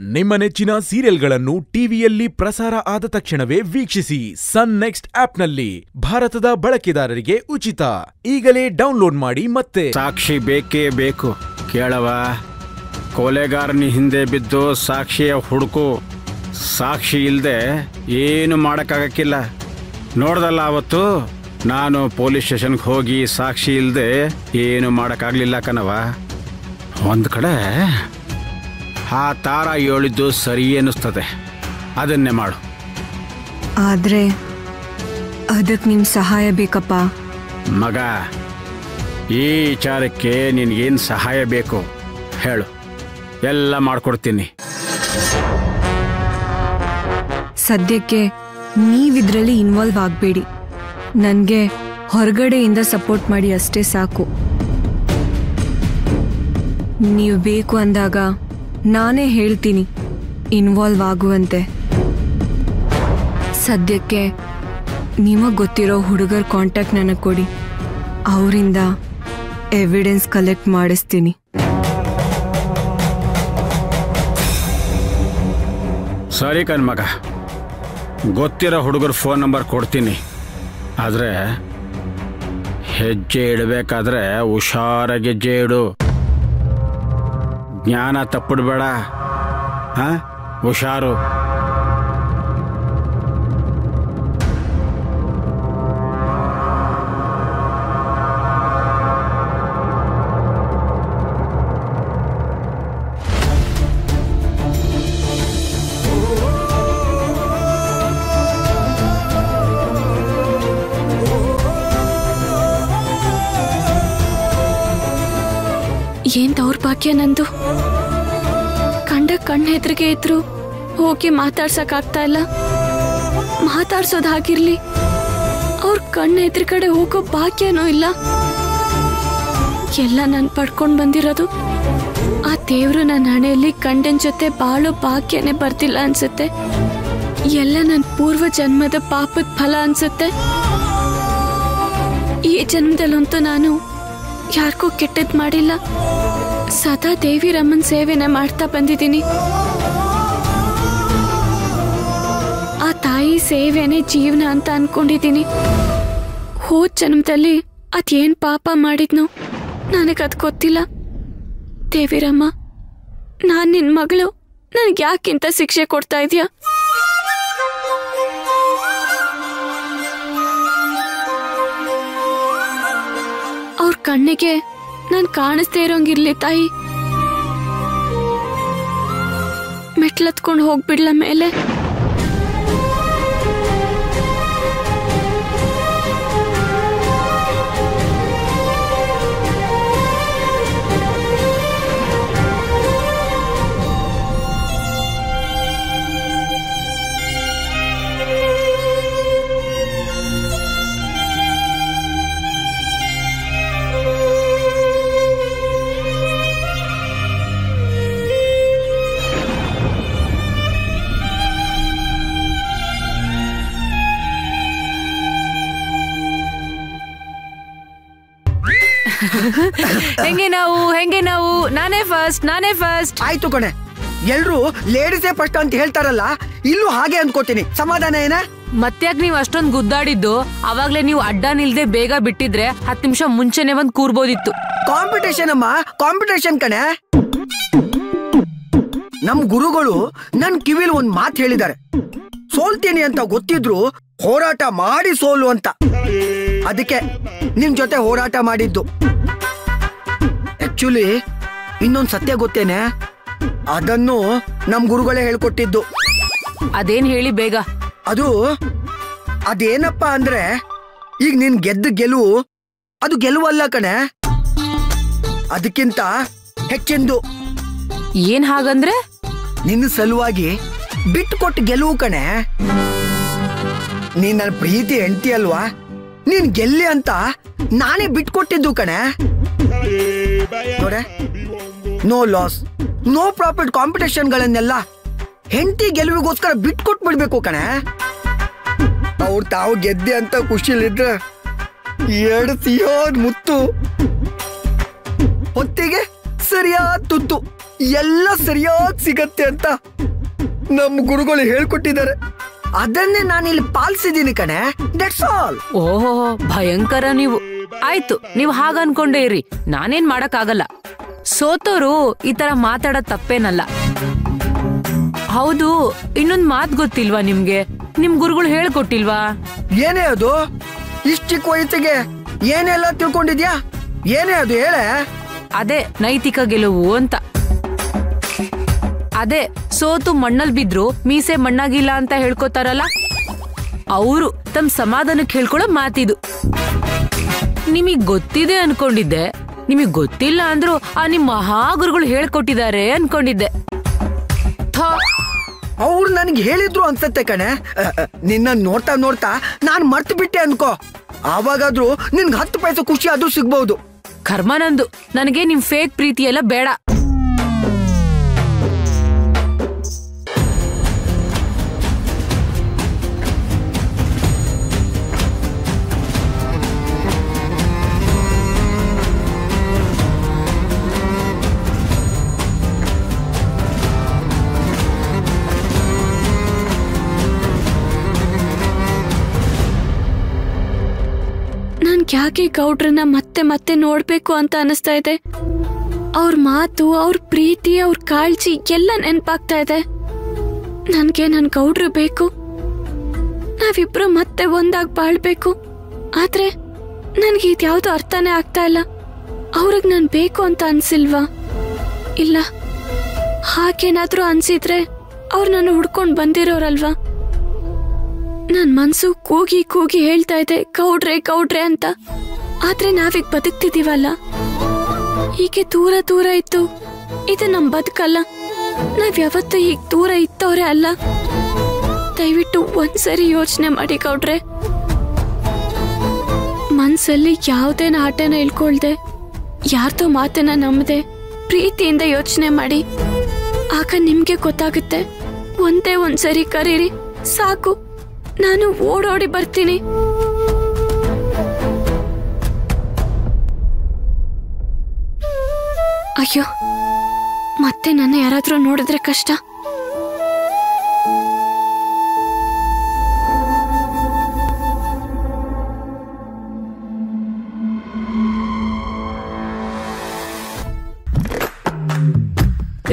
ನಿಮ್ಮ ನೆಚ್ಚಿನ ಸೀರಿಯಲ್ಗಳನ್ನು ಟಿವಿಯಲ್ಲಿ ಪ್ರಸಾರ ಆದ ತಕ್ಷಣವೇ ವೀಕ್ಷಿಸಿ ಸನ್ ನೆಕ್ಸ್ಟ್ ಆಪ್ನಲ್ಲಿ ಭಾರತದ ಬಳಕೆದಾರರಿಗೆ ಉಚಿತ. ಈಗಲೇ ಡೌನ್ಲೋಡ್ ಮಾಡಿ ಮತ್ತೆ. ಸಾಕ್ಷಿ ಬೇಕೇ ಬೇಕು. ಕೇಳವ ಕೊಲೆಗಾರನ ಹಿಂದೆ ಬಿದ್ದು ಸಾಕ್ಷಿಯ ಹುಡುಕು. ಸಾಕ್ಷಿ ಇಲ್ಲದೆ ಏನು ಮಾಡೋಕ್ಕಾಗಕ್ಕಿಲ್ಲ. ನೋಡ್ದಲ್ಲ ಅವತ್ತು? ನಾನು ಪೊಲೀಸ್ ಸ್ಟೇಷನ್ಗೆ ಹೋಗಿ ಸಾಕ್ಷಿ ಇಲ್ಲದೆ ಏನು ಮಾಡೋಕ್ಕಾಗಲಿಲ್ಲ ಕಣವ ಒಂದು ಕಡೆ ಆ ತಾರ ಹೇಳಿದ್ದು ಸರಿ ಅನ್ನಿಸ್ತದೆ ಅದನ್ನೇ ಮಾಡು. ಆದ್ರೆ ಅದಕ್ಕೆ ನಿಮ್ ಸಹಾಯ ಬೇಕಪ್ಪ. ಮಗ ಈ ವಿಚಾರಕ್ಕೆ ನಿನಗೇನು ಸಹಾಯ ಬೇಕು ಹೇಳು. ಎಲ್ಲ ಮಾಡ್ಕೊಡ್ತೀನಿ. ಸದ್ಯಕ್ಕೆ ನೀವಿದ್ರಲ್ಲಿ ಇನ್ವಾಲ್ವ್ ಆಗಬೇಡಿ. ನನಗೆ ಹೊರಗಡೆಯಿಂದ ಸಪೋರ್ಟ್ ಮಾಡಿ ಅಷ್ಟೇ ಸಾಕು. ನೀವು ಬೇಕು ಅಂದಾಗ ನಾನೇ ಹೇಳ್ತೀನಿ ಇನ್ವಾಲ್ವ್ ಆಗುವಂತೆ. ಸದ್ಯಕ್ಕೆ ನಿಮಗೆ ಗೊತ್ತಿರೋ ಹುಡುಗರ ಕಾಂಟ್ಯಾಕ್ಟ್ ನನಗೆ ಕೊಡಿ. ಅವರಿಂದ ಎವಿಡೆನ್ಸ್ ಕಲೆಕ್ಟ್ ಮಾಡಿಸ್ತೀನಿ. ಸರಿ ಕಣ್ಮಗ ಗೊತ್ತಿರೋ ಹುಡುಗರ ಫೋನ್ ನಂಬರ್ ಕೊಡ್ತೀನಿ. ಆದರೆ ಹೆಜ್ಜೆ ಇಡಬೇಕಾದ್ರೆ ಹುಷಾರಾಗಿ ಹೆಜ್ಜೆ ಇಡು. ಜ್ಞಾನ ತಪ್ಪಿಡ್ಬೇಡ ಹಾಂ? ಹುಷಾರು. ಏನ್ ದೌರ್ಭಾಗ್ಯ ನಂದು? ಕಂಡ ಕಣ್ಣು ಹೆದ್ರಿಗೆ ಇದ್ರು ಹೋಗಿ ಮಾತಾಡ್ಸಕ್ ಆಗ್ತಾ ಇಲ್ಲ. ಮಾತಾಡ್ಸೋದ್ ಹಾಗಿರ್ಲಿ. ಅವ್ರ ಕಣ್ಣ ಎದ್ರ ಕಡೆ ಹೋಗೋ ಭಾಗ್ಯನೂ ಇಲ್ಲ. ಎಲ್ಲ ನಾನು ಪಡ್ಕೊಂಡ್ ಬಂದಿರೋದು. ಆ ದೇವ್ರು ನನ್ನ ಹಣೆಯಲ್ಲಿ ಗಂಡನ ಜೊತೆ ಬಾಳು ಭಾಗ್ಯನೇ ಬರ್ತಿಲ್ಲ ಅನ್ಸುತ್ತೆ. ಎಲ್ಲ ನನ್ನ ಪೂರ್ವ ಜನ್ಮದ ಪಾಪದ ಫಲ ಅನ್ಸುತ್ತೆ. ಈ ಜನ್ಮದಲ್ಲಂತೂ ನಾನು ಯಾರಿಗೂ ಕೆಟ್ಟದ್ ಮಾಡಿಲ್ಲ. ಸದಾ ದೇವಿ ರಮ್ಮನ್ ಸೇವೆನ ಮಾಡ್ತಾ ಬಂದಿದ್ದೀನಿ. ಆ ತಾಯಿ ಸೇವೆನೇ ಜೀವನ ಅಂತ ಅನ್ಕೊಂಡಿದ್ದೀನಿ. ಹೋದ್ ಜನ್ಮದಲ್ಲಿ ಅದೇನ್ ಪಾಪ ಮಾಡಿದ್ನೋ ನನಗೆ ನನಗದ್ ಗೊತ್ತಿಲ್ಲ. ದೇವಿರಮ್ಮ ನಾನು ನಿನ್ನ ಮಗಳು, ನನಗೆ ಯಾಕಿಂತ ಶಿಕ್ಷೆ ಕೊಡ್ತಾ ಇದೀಯಾ? ಕಣ್ಣಿಗೆ ನಾನ್ ಕಾಣಿಸ್ತೇ ಇರೋಂಗಿರ್ಲಿ ತಾಯಿ. ಮೆಟ್ಲತ್ಕೊಂಡು ಹೋಗ್ಬಿಡ್ಲ ಮೇಲೆ. ಹೆಂಗೆ ನಾವು ಹೆಂಗೆ ನಾವು? ನಾನೇ ಫಸ್ಟ್ ನಾನೇ ಫಸ್ಟ್ ಆಯ್ತು ಕಣೆ. ಎಲ್ರು ಲೇಡೀಸೇ ಫಸ್ಟ್ ಅಂತ ಹೇಳ್ತಾರಲ್ಲ ಇಲ್ಲೂ ಹಾಗೆ ಅನ್ಕೋತೀನಿ. ಸಮಾಧಾನ ಏನ? ಮತ್ತ್ಯಾಕ್ ನೀವ್ ಅಷ್ಟೊಂದ್ ಗುದ್ದಾಡಿದ್ದು? ಅವಾಗ್ಲೇ ನೀವು ಅಡ್ಡ ನಿಲ್ದೆ ಬೇಗ ಬಿಟ್ಟಿದ್ರೆ ಹತ್ತು ನಿಮಿಷ ಮುಂಚೆನೆ ಬಂದ್ ಕೂರ್ಬೋದಿತ್ತು. ಕಾಂಪಿಟೇಷನ್ ಅಮ್ಮ ಕಾಂಪಿಟೇಷನ್ ಕಣೆ. ನಮ್ ಗುರುಗಳು ನನ್ ಕಿವಿಲ್ ಒಂದ್ ಮಾತು ಹೇಳಿದ್ದಾರೆ. ಸೋಲ್ತೀನಿ ಅಂತ ಗೊತ್ತಿದ್ರು ಹೋರಾಟ ಮಾಡಿ ಸೋಲು ಅಂತ. ಅದಕ್ಕೆ ನಿಮ್ ಜೊತೆ ಹೋರಾಟ ಮಾಡಿದ್ದು. ಆಕ್ಚುಲಿ ಇನ್ನೊಂದ್ ಸತ್ಯ ಗೊತ್ತೇನೆ? ಅದನ್ನು ನಮ್ ಗುರುಗಳೇ ಹೇಳ್ಕೊಟ್ಟಿದ್ದು. ಅದೇನ್ ಹೇಳಿ ಬೇಗ? ಅದು ಅದೇನಪ್ಪ ಅಂದ್ರೆ ಈಗ ನಿನ್ ಗೆದ್ದ ಗೆಲುವು ಅದು ಗೆಲುವಲ್ಲ ಕಣೆ. ಅದಕ್ಕಿಂತ ಹೆಚ್ಚೆಂದು. ಏನ್ ಹಾಗಂದ್ರೆ? ನಿನ್ನ ಸಲುವಾಗಿ ಬಿಟ್ಟು ಕೊಟ್ಟು ಗೆಲುವು ಕಣೆ. ನೀನ್ ನನ್ನ ಪ್ರೀತಿ ಹೆಂಡತಿ ಅಲ್ವಾ? ನೀನ್ ಗೆಲ್ಲಿ ಅಂತ ನಾನೇ ಬಿಟ್ಕೊಟ್ಟಿದ್ದು ಕಣೆ. ನೋಡೆ? ನೋ ಲಾಸ್ ನೋ ಪ್ರಾಫಿಟ್ ಕಾಂಪಿಟೇಷನ್ಗಳನ್ನೆಲ್ಲ ಹೆಂಡತಿ ಗೆಲುವಿಗೋಸ್ಕರ ಬಿಟ್ಕೊಟ್ ಬಿಡ್ಬೇಕು ಕಣೆ. ಅವ್ರು ತಾವು ಗೆದ್ದೆ ಅಂತ ಖುಷಿಲಿದ್ರೆ ಎರಡು ಸಿಯೋದ್ ಮುತ್ತು. ಹೊತ್ತಿಗೆ ಸರಿಯಾದ ತುತ್ತು. ಎಲ್ಲ ಸರಿಯಾಗಿ ಸಿಗತ್ತೆ ಅಂತ ನಮ್ಮ ಗುರುಗಳು ಹೇಳ್ಕೊಟ್ಟಿದ್ದಾರೆ. ಅದನ್ನೇ ನಾನಿಲ್ಲಿ ಪಾಲಿಸಿದ್ದೀನಿ ಕಣೆ. ದಟ್ಸ್ ಆಲ್ ಓಹೋ, ಭಯಂಕರ ನೀವು. ಆಯ್ತು ನೀವು ಹಾಗ ಅನ್ಕೊಂಡೇ ಇರಿ. ನಾನೇನ್ ಮಾಡಕ್ಕಾಗಲ್ಲ. ಸೋತೋರು ಈ ತರ ಮಾತಾಡೋದ್ ತಪ್ಪೇನಲ್ಲ. ಹೌದು ಇನ್ನೊಂದ್ ಮಾತ್ ಗೊತ್ತಿಲ್ವಾ ನಿಮ್ಗೆ? ನಿಮ್ ಗುರುಗಳು ಹೇಳ್ಕೊಟ್ಟಿಲ್ವಾ? ಏನೇ ಅದು? ಇಷ್ಟ ಚಿಕ್ಕ ವಯಸ್ಸಿಗೆ ಏನೆಲ್ಲ ತಿಳ್ಕೊಂಡಿದ್ಯಾ? ಏನೇ ಅದು ಹೇಳ? ಅದೇ ನೈತಿಕ ಗೆಲುವು ಅಂತ. ಅದೇ ಸೋತು ಮಣ್ಣಲ್ ಬಿದ್ರು ಮೀಸೆ ಮಣ್ಣಾಗಿಲ್ಲ ಅಂತ ಹೇಳ್ಕೊತಾರಲ್ಲ? ಅವರು ತಮ್ಮ ಸಮಾಧಾನಕ್ಕೆ ಹೇಳ್ಕೊಳ್ಳೋ ಮಾತಿದು. ನಿಮಗ್ ಗೊತ್ತಿದೆ ಅನ್ಕೊಂಡಿದ್ದೆ. ನಿಮಗ್ ಗೊತ್ತಿಲ್ಲ ಅಂದ್ರು ಆ ನಿಮ್ ಮಹಾಗುರುಗಳು ಹೇಳ್ಕೊಟ್ಟಿದ್ದಾರೆ ಅನ್ಕೊಂಡಿದ್ದೆ. ಅವ್ರು ನನ್ಗೆ ಹೇಳಿದ್ರು ಅನ್ಸತ್ತೆ ಕಣೆ. ನಿನ್ನ ನೋಡ್ತಾ ನೋಡ್ತಾ ನಾನ್ ಮರ್ತು ಬಿಟ್ಟೆ ಅನ್ಕೋ. ಆವಾಗಾದ್ರೂ ನಿನ್ಗೆ ಹತ್ತು ಪೈಸೆ ಖುಷಿ ಆದ್ರೂ ಸಿಗ್ಬಹುದು ಕರ್ಮಾನಂದು ನನಗೆ ನಿಮ್ ಫೇಕ್ ಪ್ರೀತಿ ಎಲ್ಲ ಬೇಡ. ಯಾಕೆ ಗೌಡ್ರನ್ನ ಮತ್ತೆ ಮತ್ತೆ ನೋಡ್ಬೇಕು ಅಂತ ಅನಿಸ್ತಾ ಇದೆ. ಅವ್ರ ಮಾತು, ಅವ್ರ ಪ್ರೀತಿ, ಅವ್ರ ಕಾಳಜಿ ಎಲ್ಲ ನೆನಪಾಗ್ತಾ ಇದೆ. ನನ್ಗೆ ನನ್ ಗೌಡ್ರು ಬೇಕು. ನಾವಿಬ್ರು ಮತ್ತೆ ಒಂದಾಗ್ ಬಾಳ್ಬೇಕು. ಆದ್ರೆ ನನ್ಗೆ ಇದ್ಯಾವ್ದು ಅರ್ಥನೇ ಆಗ್ತಾ ಇಲ್ಲ. ಅವ್ರಿಗೆ ನಾನು ಬೇಕು ಅಂತ ಅನ್ಸಿಲ್ವಾ? ಇಲ್ಲ. ಹಾಗೇನಾದ್ರೂ ಅನ್ಸಿದ್ರೆ ಅವ್ರು ನಾನು ಹುಡ್ಕೊಂಡು ಬಂದಿರೋರಲ್ವಾ? ನನ್ ಮನ್ಸು ಕೂಗಿ ಕೂಗಿ ಹೇಳ್ತಾ ಇದೆ, ಕೌಡ್ರೆ ಕೌಡ್ರೆ ಅಂತ. ಆದ್ರೆ ನಾವೀಗ ಬದುಕ್ತಿದೀವಲ್ಲ ಹೀಗೆ ದೂರ ದೂರ ಇತ್ತು ಇದು ನಮ್ ಬದುಕಲ್ಲ. ನಾವ್ ಯಾವತ್ತೂ ಈಗ ದೂರ ಇತ್ತವ್ರೆ ಅಲ್ಲ. ದಯವಿಟ್ಟು ಒಂದ್ಸರಿ ಯೋಚನೆ ಮಾಡಿ ಕೌಡ್ರೆ. ಮನ್ಸಲ್ಲಿ ಯಾವುದೇ ಆಟನ ಇಳ್ಕೊಳ್ದೆ, ಯಾರ್ದೋ ಮಾತನ್ನ ನಂಬದೆ, ಪ್ರೀತಿಯಿಂದ ಯೋಚನೆ ಮಾಡಿ. ಆಗ ನಿಮ್ಗೆ ಗೊತ್ತಾಗುತ್ತೆ, ಒಂದೇ ಒಂದ್ಸರಿ ಕರೀರಿ, ಸಾಕು. ನಾನು ಓಡೋಡಿ ಬರ್ತೀನಿ. ಅಯ್ಯೋ ಮತ್ತೆ ನನ್ನ ಯಾರಾದ್ರೂ ನೋಡಿದ್ರೆ ಕಷ್ಟ?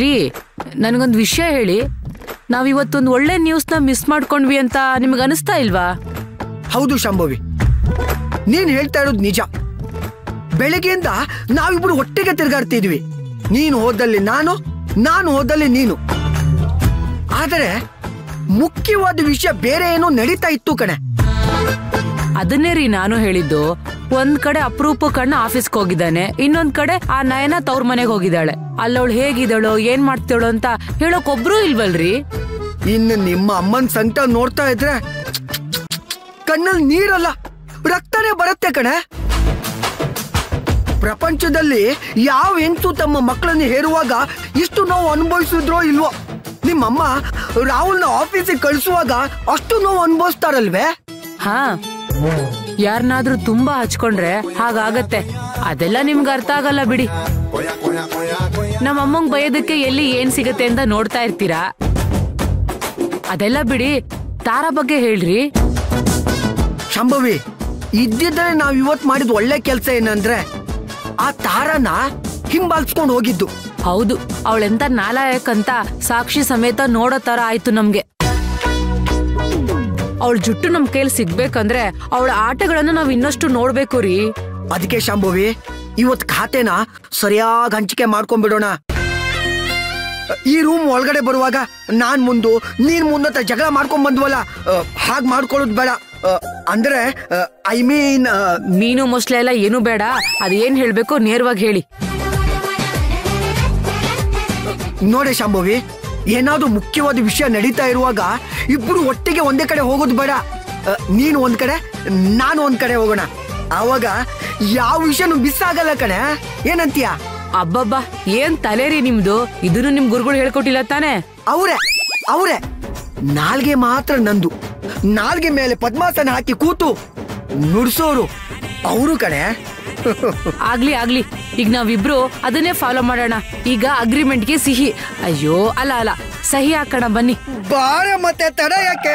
ರೀ ನನಗೊಂದು ವಿಷಯ ಹೇಳಿ. ನಾವಿವತ್ತೊಂದು ಒಳ್ಳೆ ನ್ಯೂಸ್ನ ಮಿಸ್ ಮಾಡ್ಕೊಂಡ್ವಿ ಅಂತ ನಿಮ್ಗೆ ಅನಿಸ್ತಾ ಇಲ್ವಾ? ಹೌದು ಶಂಭವಿ. ನೀನ್ ಹೇಳ್ತಾ ಇರೋದು ನಿಜ. ಬೆಳಗ್ಗೆಯಿಂದ ನಾವಿಬ್ರು ಒಟ್ಟಿಗೆ ತಿರ್ಗಾಡ್ತಿದ್ವಿ. ನೀನು ಹೋದಲ್ಲಿ ನಾನು ನಾನು ಹೋದಲ್ಲಿ ನೀನು. ಆದರೆ ಮುಖ್ಯವಾದ ವಿಷಯ ಬೇರೆ ಏನೋ ನಡೀತಾ ಇತ್ತು ಕಣೆ. ಅದನ್ನೇ ರೀ ನಾನು ಹೇಳಿದ್ದು. ಒಂದ್ ಕಡೆ ಅಪರೂಪ ಕಣ್ಣ ಆಫೀಸ್ಗೆ ಹೋಗಿದ್ದಾನೆ ಇನ್ನೊಂದ್ ಕಡೆ ಆ ನಯನ ತವ್ರ ಮನೆಗೆ ಹೋಗಿದ್ದಾಳೆ. ಅಲ್ಲವಳು ಹೇಗಿದ್ದಾಳೋ ಏನ್ ಮಾಡ್ತಾಳು ಅಂತ ಹೇಳೋಕ್ ಒಬ್ರು ಇಲ್ವಲ್ರಿ? ಇನ್ನು ನಿಮ್ಮ ಅಮ್ಮನ್ ಸಂಕಟ ನೋಡ್ತಾ ಇದ್ರೆ ಕಣ್ಣಲ್ಲಿ ನೀರಲ್ಲ ರಕ್ತನೇ ಬರುತ್ತೆ ಕಣೆ. ಪ್ರಪಂಚದಲ್ಲಿ ಯಾವ ಹೆಂಗಸು ತಮ್ಮ ಮಕ್ಕಳನ್ನು ಹೇರುವಾಗ ಇಷ್ಟು ನೋವು ಅನುಭವಿಸಿದ್ರೋ ಇಲ್ವೋ? ನಿಮ್ಮಮ್ಮ ರಾಹುಲ್ನ ಆಫೀಸಿಗೆ ಕಳಿಸುವಾಗ ಅಷ್ಟು ನೋವು ಅನುಭವಿಸ್ತಾರಲ್ವೇ? ಹಾ. ಯಾರನ್ನಾದ್ರೂ ತುಂಬಾ ಹಚ್ಕೊಂಡ್ರೆ ಹಾಗಾಗತ್ತೆ. ಅದೆಲ್ಲ ನಿಮ್ಗೆ ಅರ್ಥ ಆಗಲ್ಲ ಬಿಡಿ. ನಮ್ಮ ಅಮ್ಮಂಗ್ ಬಯೋದಕ್ಕೆ ಎಲ್ಲಿ ಏನ್ ಸಿಗತ್ತೆ ಅಂತ ನೋಡ್ತಾ ಇರ್ತೀರಾ? ಅದೆಲ್ಲ ಬಿಡಿ. ತಾರಾ ಬಗ್ಗೆ ಹೇಳ್ರಿ. ಶಂಭವಿ ಇದ್ದಿದ್ರೆ ನಾವ್ ಇವತ್ ಮಾಡಿದ ಒಳ್ಳೆ ಕೆಲ್ಸ ಏನಂದ್ರೆ ಆ ತಾರನ ಹಿಂಬಾಲ್ಸ್ಕೊಂಡ್ ಹೋಗಿದ್ದು. ಹೌದು ಅವಳೆಂತ ನಾಲಾಯಕ್ ಅಂತ ಸಾಕ್ಷಿ ಸಮೇತ ನೋಡೋ ತರ ಆಯ್ತು ನಮ್ಗೆ. ಅವಳ ಜುಟ್ಟು ನಮ್ ಕೈಲಿ ಸಿಗ್ಬೇಕಂದ್ರೆ ಅವಳ ಆಟಗಳನ್ನ ನಾವ್ ಇನ್ನಷ್ಟು ನೋಡ್ಬೇಕು ರೀ. ಅದಕ್ಕೆ ಶಾಂಭವಿ ಇವತ್ ಖಾತೆನ ಸರಿಯಾಗಿ ಹಂಚಿಕೆ ಮಾಡ್ಕೊಂಡ್ಬಿಡೋಣ. ಈ ರೂಮ್ ಒಳಗಡೆ ಬರುವಾಗ ನಾನ್ ಮುಂದು ನೀನ್ ಮುಂದ ಜಗಳ ಮಾಡ್ಕೊಂಡ್ ಬಂದ್ವಲ್ಲ ಹಾಗೆ ಮಾಡ್ಕೊಳ್ಳೋದು ಬೇಡ. ಅಂದ್ರೆ ಐ ಮೀನ್ ಮೀನು ಮೊಸಳೆ ಎಲ್ಲ ಏನು ಬೇಡ ಅದೇನ್ ಹೇಳ್ಬೇಕು ನೇರವಾಗಿ ಹೇಳಿ. ನೋಡಿ ಶಾಂಭವಿ ಏನಾದ್ರೂ ಮುಖ್ಯವಾದ ವಿಷಯ ನಡೀತಾ ಇರುವಾಗ ಇಬ್ರು ಒಟ್ಟಿಗೆ ಒಂದೇ ಕಡೆ ಹೋಗೋದು ಬೇಡ. ನೀನು ಒಂದ್ ಕಡೆ ನಾನು ಒಂದ್ ಕಡೆ ಹೋಗೋಣ. ಆವಾಗ ಯಾವ ವಿಷಯನೂ ಮಿಸ್ ಆಗಲ್ಲ ಕಣೆ. ಏನಂತೀಯ? ಅಬ್ಬಬ್ಬಾ ಏನ್ ತಲೆ ರೀ ನಿಮ್ದು? ಇದನ್ನು ನಿಮ್ ಗುರುಗಳು ಹೇಳ್ಕೊಟ್ಟಿಲ್ಲ ತಾನೆ? ಅವರೇ ಅವರೇ ನಾಲ್ಗೆ ಮಾತ್ರ ನಂದು. ನಾಲ್ಗೆ ಮೇಲೆ ಪದ್ಮಾಸನ ಹಾಕಿ ಕೂತು ನುಡ್ಸೋರು. ಅವರು ಕಣೆ ಆಗ್ಲಿ ಆಗ್ಲಿ. ಈಗ ನಾವಿಬ್ರು ಅದನ್ನೇ ಫಾಲೋ ಮಾಡೋಣ. ಈಗ ಅಗ್ರಿಮೆಂಟ್ಗೆ ಸಿಹಿ. ಅಯ್ಯೋ, ಅಲ್ಲ ಅಲ್ಲ. ಸಹಿ ಹಾಕೋಣ, ಬನ್ನಿ. ಬಾರ ಮತ್ತೆ ತಡ ಯಾಕೆ?